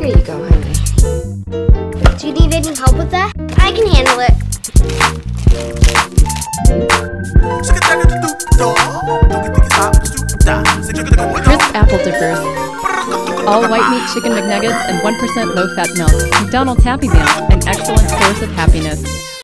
Here you go, honey. Do you need any help with that? I can handle it. Crisp apple dippers. All white meat chicken McNuggets and 1% low fat milk. McDonald's Happy Meal, an excellent source of happiness.